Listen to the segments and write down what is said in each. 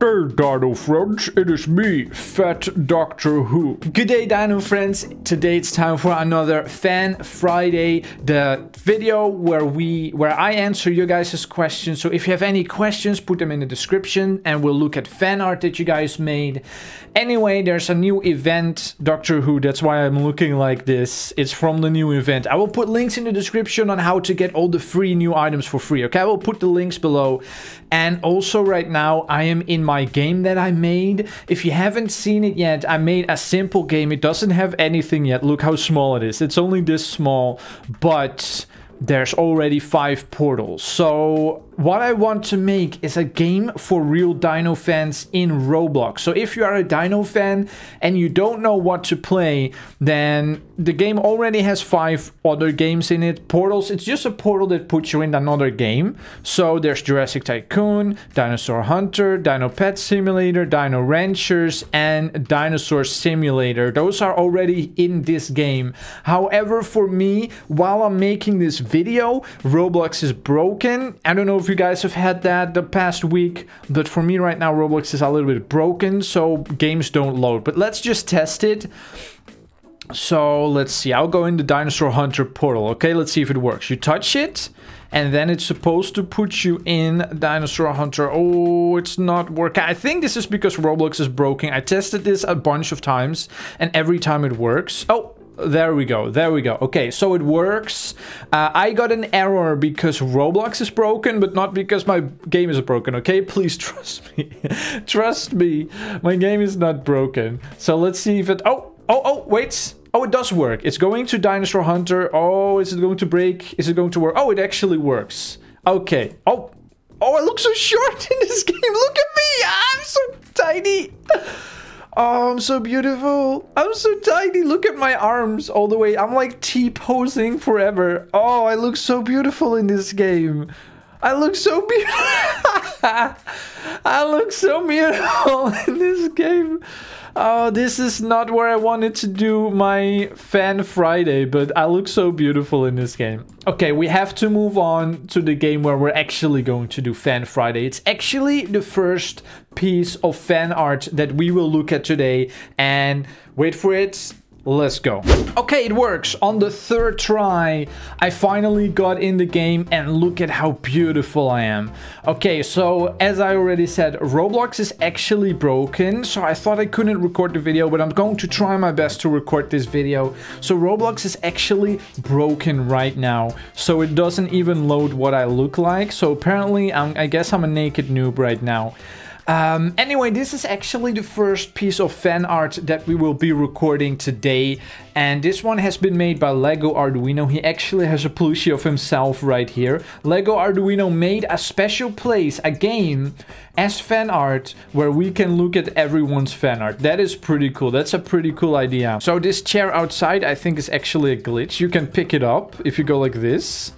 Day, Dino friends. It is me, Fat Doctor Who. Good day, Dino friends. Today it's time for another Fan Friday, the video where we where I answer you guys' questions. So if you have any questions, put them in the description, and we'll look at fan art that you guys made. Anyway, there's a new event, Doctor Who. That's why I'm looking like this. It's from the new event. I will put links in the description on how to get all the free new items for free. Okay, I will put the links below. And also right now, I am in my game that I made. If you haven't seen it yet, I made a simple game. It doesn't have anything yet. Look how small it is. It's only this small, but there's already five portals. So what I want to make is a game for real Dino fans in Roblox. So if you are a Dino fan and you don't know what to play, then the game already has five other games in it. Portals, it's just a portal that puts you in another game. So there's Jurassic Tycoon, Dinosaur Hunter, Dino Pet Simulator, Dino Ranchers, and Dinosaur Simulator. Those are already in this game. However, for me, while I'm making this video, Roblox is broken. I don't know if you guys have had that the past week, but for me right now, Roblox is a little bit broken, so games don't load. But let's just test it. So let's see, I'll go in the Dinosaur Hunter portal, okay? Let's see if it works. You touch it, and then it's supposed to put you in Dinosaur Hunter. Oh, it's not working. I think this is because Roblox is broken. I tested this a bunch of times, and every time it works. Oh, there we go. There we go. Okay, so it works. Uh, I got an error because Roblox is broken, but not because my game is broken, okay? Please trust me. trust me. My game is not broken. So let's see if it... Oh, oh, oh, wait. Oh, it does work. It's going to Dinosaur Hunter. Oh, is it going to break? Is it going to work? Oh, it actually works. Okay. Oh, oh, I look so short in this game. Look at me. I'm so tiny. Oh, I'm so beautiful. I'm so tiny. Look at my arms all the way. I'm like T-posing forever. Oh, I look so beautiful in this game. I look so beautiful. I look so beautiful in this game. Oh, this is not where I wanted to do my Fan Friday, but I look so beautiful in this game. Okay, we have to move on to the game where we're actually going to do Fan Friday. It's actually the first piece of fan art that we will look at today. And wait for it, Let's go. Okay, it works. On the third try, I finally got in the game and look at how beautiful I am. Okay, so as I already said, Roblox is actually broken. So I thought I couldn't record the video, but I'm going to try my best to record this video. So Roblox is actually broken right now. So it doesn't even load what I look like. So apparently, I'm, I guess I'm a naked noob right now. Um, anyway, this is actually the first piece of fan art that we will be recording today. And this one has been made by Lego Arduino. He actually has a plushie of himself right here. Lego Arduino made a special place, a game, as fan art where we can look at everyone's fan art. That is pretty cool. That's a pretty cool idea. So this chair outside, I think is actually a glitch. You can pick it up if you go like this.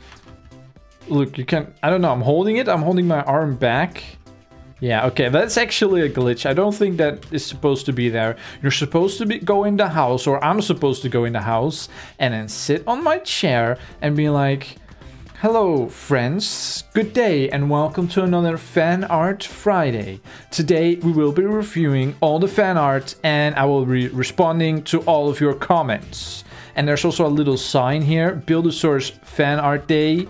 Look, you can... I don't know. I'm holding it. I'm holding my arm back. Yeah, okay, that's actually a glitch. I don't think that is supposed to be there. You're supposed to be go in the house, or I'm supposed to go in the house, and then sit on my chair and be like, Hello, friends. Good day, and welcome to another Fan Art Friday. Today, we will be reviewing all the fan art, and I will be responding to all of your comments. And there's also a little sign here, Buildosaurus Fan Art Day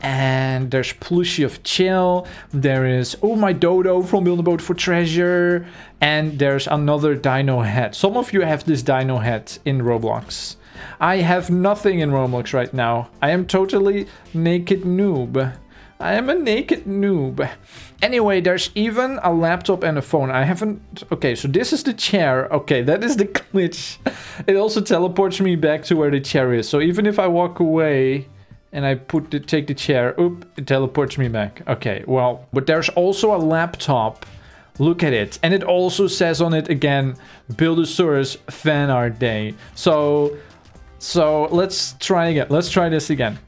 and there's plushie of chill. There is oh my dodo from build a boat for treasure. And there's another dino head. Some of you have this dino head in roblox. I have nothing in roblox right now. I am totally naked noob. I am a naked noob. Anyway there's even a laptop and a phone. I haven't okay so this is the chair. Okay that is the glitch. It also teleports me back to where the chair is. So even if i walk away and I put the, take the chair. Oop, it teleports me back. Okay, well, but there's also a laptop. Look at it. And it also says on it again, Buildosaurus Fan Art Day. So, so let's try again. Let's try this again.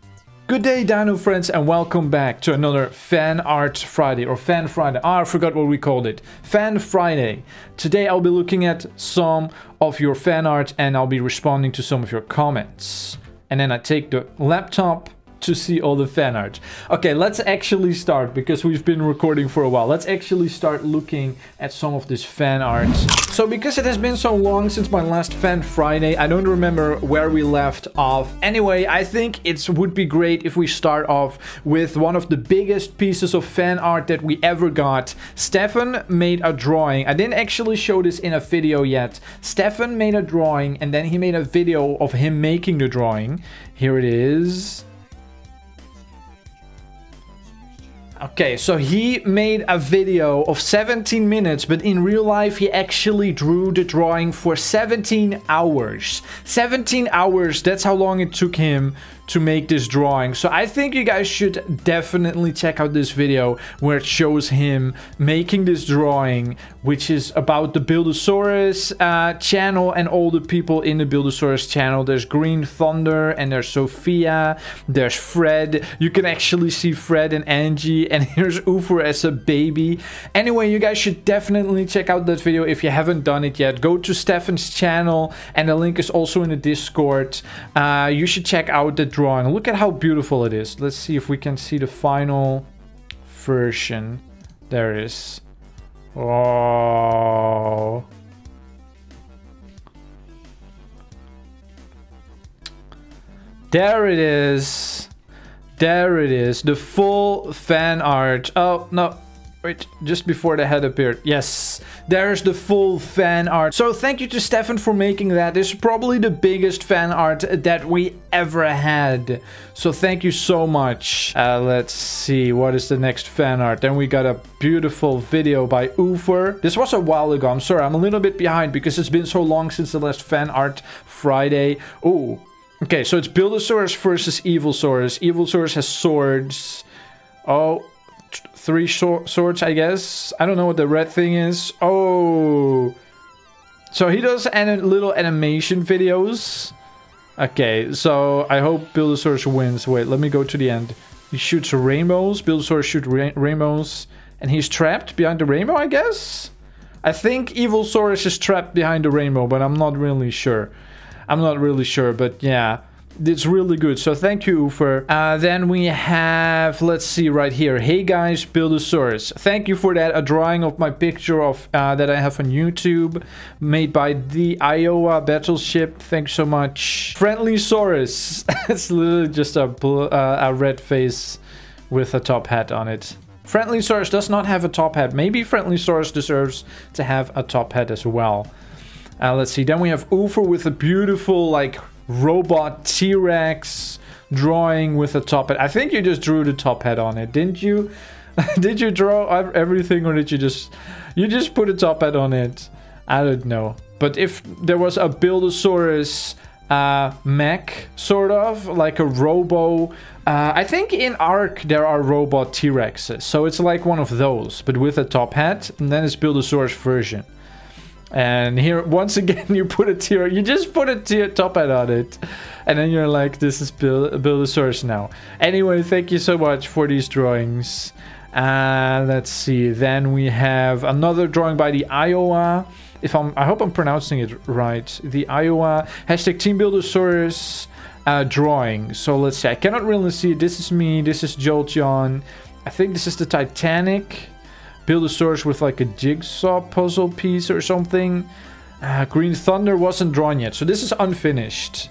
Good day, Dino friends, and welcome back to another Fan Art Friday, or Fan Friday. Ah, I forgot what we called it. Fan Friday. Today I'll be looking at some of your fan art and I'll be responding to some of your comments. And then I take the laptop to see all the fan art. Okay, let's actually start because we've been recording for a while. Let's actually start looking at some of this fan art. So because it has been so long since my last Fan Friday, I don't remember where we left off. Anyway, I think it would be great if we start off with one of the biggest pieces of fan art that we ever got. Stefan made a drawing. I didn't actually show this in a video yet. Stefan made a drawing and then he made a video of him making the drawing. Here it is. Okay, so he made a video of 17 minutes, but in real life he actually drew the drawing for 17 hours. 17 hours, that's how long it took him to make this drawing. So I think you guys should definitely check out this video where it shows him making this drawing, which is about the Buildosaurus uh, channel and all the people in the Buildosaurus channel. There's Green Thunder and there's Sophia, there's Fred. You can actually see Fred and Angie and here's Ufer as a baby. Anyway, you guys should definitely check out that video if you haven't done it yet. Go to Stefan's channel and the link is also in the Discord. Uh, you should check out the drawing. Look at how beautiful it is. Let's see if we can see the final version. There it is. Oh. There it is. There it is. The full fan art. Oh, no. Wait, just before the head appeared. Yes, there's the full fan art. So thank you to Stefan for making that. This is probably the biggest fan art that we ever had. So thank you so much. Uh, let's see, what is the next fan art? Then we got a beautiful video by Ufer. This was a while ago. I'm sorry, I'm a little bit behind because it's been so long since the last fan art Friday. Oh, okay, so it's Buildosaurus versus Evilsaurus. Evilsaurus has swords. Oh, three swords, I guess. I don't know what the red thing is. Oh. So he does an little animation videos. Okay, so I hope Buildosaurus wins. Wait, let me go to the end. He shoots rainbows. Buildosaurus shoots ra rainbows. And he's trapped behind the rainbow, I guess? I think Evil Evilsaurus is trapped behind the rainbow, but I'm not really sure. I'm not really sure, but yeah it's really good. So thank you, Ufer. Uh, then we have, let's see right here. Hey guys, Buildosaurus. Thank you for that. A drawing of my picture of uh, that I have on YouTube, made by the Iowa Battleship. Thanks so much. Friendly Saurus. it's literally just a, uh, a red face with a top hat on it. Friendly Saurus does not have a top hat. Maybe Friendly Saurus deserves to have a top hat as well. Uh, let's see. Then we have Ufer with a beautiful, like, robot T-Rex drawing with a top hat. I think you just drew the top hat on it, didn't you? did you draw everything or did you just... You just put a top hat on it. I don't know. But if there was a Buildosaurus uh, mech, sort of, like a robo... Uh, I think in Ark there are robot T-Rexes. So it's like one of those, but with a top hat. And then it's Buildosaurus version. And here, once again, you put a tier, you just put a tier top hat on it. And then you're like, this is Buildosaurus now. Anyway, thank you so much for these drawings. Uh, let's see, then we have another drawing by the Iowa. If I'm, I hope I'm pronouncing it right. The Iowa hashtag Team Buildosaurus uh, drawing. So let's see, I cannot really see. This is me, this is Jolteon. I think this is the Titanic. Buildosaurus with like a jigsaw puzzle piece or something. Uh, Green Thunder wasn't drawn yet, so this is unfinished.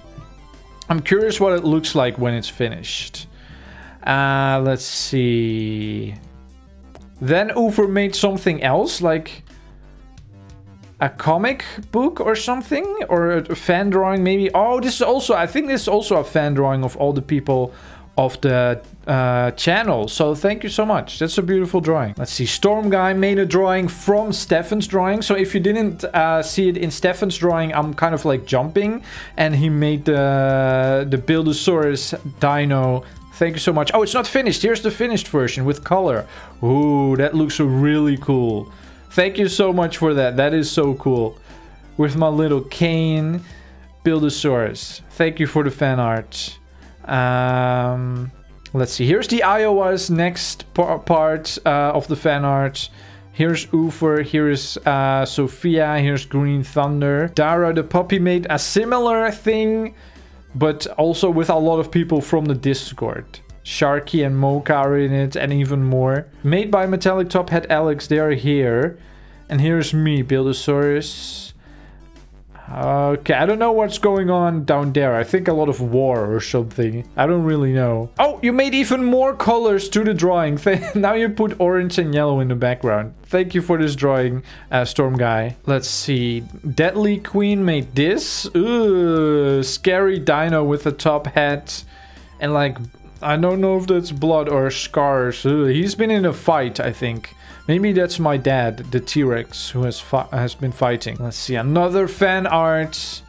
I'm curious what it looks like when it's finished. Uh, let's see. Then Ufer made something else, like a comic book or something, or a fan drawing maybe. Oh, this is also, I think this is also a fan drawing of all the people of the uh, channel. So thank you so much. That's a beautiful drawing. Let's see. Storm Guy made a drawing from Stefan's drawing. So if you didn't uh, see it in Stefan's drawing, I'm kind of like jumping. And he made the, the Buildosaurus dino Thank you so much. Oh, it's not finished. Here's the finished version with color. Ooh, that looks really cool. Thank you so much for that. That is so cool. With my little cane, Buildosaurus. Thank you for the fan art. Um, let's see. Here's the Iowa's next par part uh, of the fan art. Here's Ufer, here's uh, Sophia, here's Green Thunder. Dara the puppy made a similar thing but also with a lot of people from the Discord. Sharky and Mocha are in it, and even more. Made by Metallic Top Hat Alex, they are here. And here's me, Buildosaurus. Okay, I don't know what's going on down there. I think a lot of war or something. I don't really know. Oh, you made even more colors to the drawing. now you put orange and yellow in the background. Thank you for this drawing, uh, Storm Guy. Let's see. Deadly Queen made this. Ooh, scary dino with a top hat. And like, I don't know if that's blood or scars. He's been in a fight, I think. Maybe that's my dad, the T-Rex, who has has been fighting. Let's see, another fan art.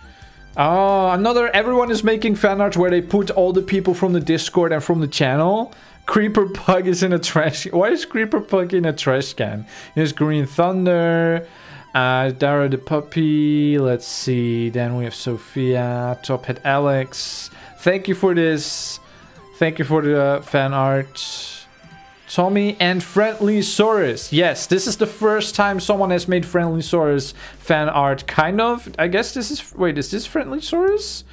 Oh, another, everyone is making fan art where they put all the people from the Discord and from the channel. Creeper Pug is in a trash, why is Creeper Pug in a trash can? Here's Green Thunder, uh, Dara the Puppy, let's see, then we have Sophia, Top Hat Alex. Thank you for this, thank you for the uh, fan art. Tommy and Friendly Saurus. Yes, this is the first time someone has made Friendly Saurus fan art. Kind of. I guess this is... Wait, is this Friendly Saurus?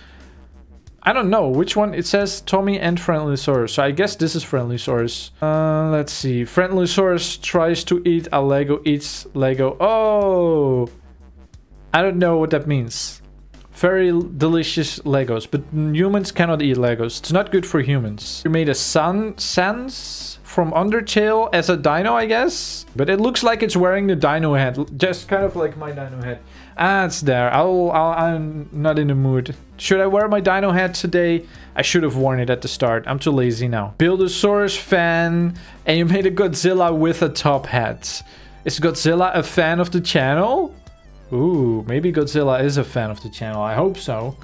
I don't know which one. It says Tommy and Friendly Saurus. So I guess this is Friendly Saurus. Uh, let's see. Friendly Saurus tries to eat a Lego, eats Lego. Oh! I don't know what that means. Very delicious Legos, but humans cannot eat Legos. It's not good for humans. You made a sun, sans from Undertale as a dino, I guess. But it looks like it's wearing the dino head, just kind of like my dino head. Ah, it's there. I'll, i am not in the mood. Should I wear my dino hat today? I should have worn it at the start. I'm too lazy now. Buildosaurus fan, and you made a Godzilla with a top hat. Is Godzilla a fan of the channel? Ooh, maybe Godzilla is a fan of the channel. I hope so.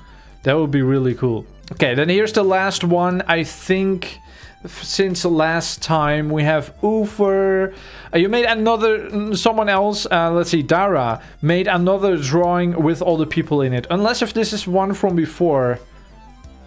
That would be really cool. Okay, then here's the last one. I think since last time. We have Ufer. Uh, you made another, someone else, uh, let's see, Dara, made another drawing with all the people in it. Unless if this is one from before.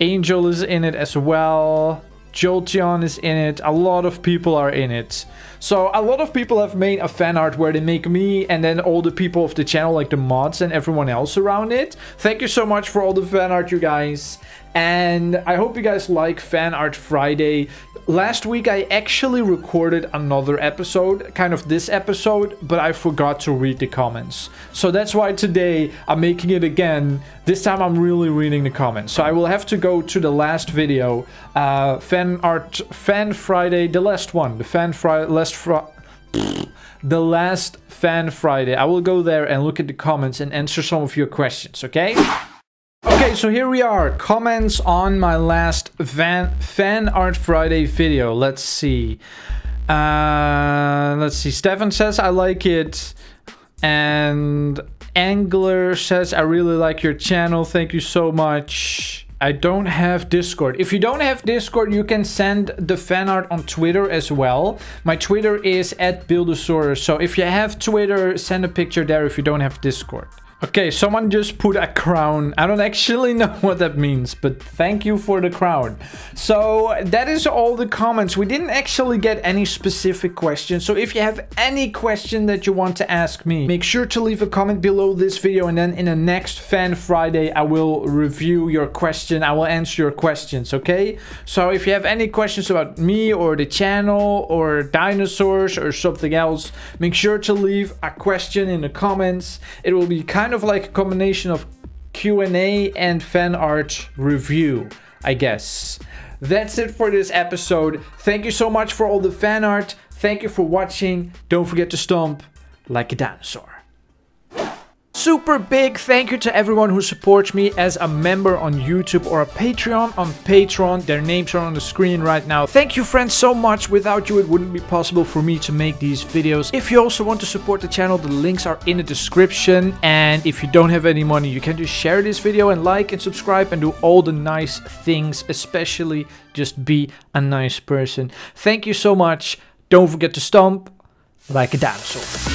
Angel is in it as well. Jolteon is in it. A lot of people are in it. So a lot of people have made a fan art where they make me and then all the people of the channel, like the mods and everyone else around it. Thank you so much for all the fan art, you guys. And I hope you guys like Fan Art Friday. Last week I actually recorded another episode, kind of this episode, but I forgot to read the comments. So that's why today I'm making it again. This time I'm really reading the comments. So I will have to go to the last video, uh, Fan Art, Fan Friday, the last one, the Fan Friday, last Friday the last Fan Friday. I will go there and look at the comments and answer some of your questions, okay? Okay, so here we are. Comments on my last Fan Art Friday video. Let's see. Uh, let's see. Stefan says, I like it. And Angler says, I really like your channel. Thank you so much. I don't have Discord. If you don't have Discord, you can send the fan art on Twitter as well. My Twitter is at Buildosaurus. So if you have Twitter, send a picture there if you don't have Discord. Okay, someone just put a crown. I don't actually know what that means, but thank you for the crown. So that is all the comments. We didn't actually get any specific questions. So if you have any question that you want to ask me, make sure to leave a comment below this video. And then in the next Fan Friday, I will review your question. I will answer your questions, okay? So if you have any questions about me or the channel or dinosaurs or something else, make sure to leave a question in the comments. It will be kind of like a combination of Q&A and fan art review, I guess. That's it for this episode. Thank you so much for all the fan art. Thank you for watching. Don't forget to stomp like a dinosaur super big thank you to everyone who supports me as a member on YouTube or a Patreon on Patreon. Their names are on the screen right now. Thank you friends so much. Without you it wouldn't be possible for me to make these videos. If you also want to support the channel, the links are in the description. And if you don't have any money, you can just share this video and like and subscribe and do all the nice things, especially just be a nice person. Thank you so much. Don't forget to stomp like a dinosaur.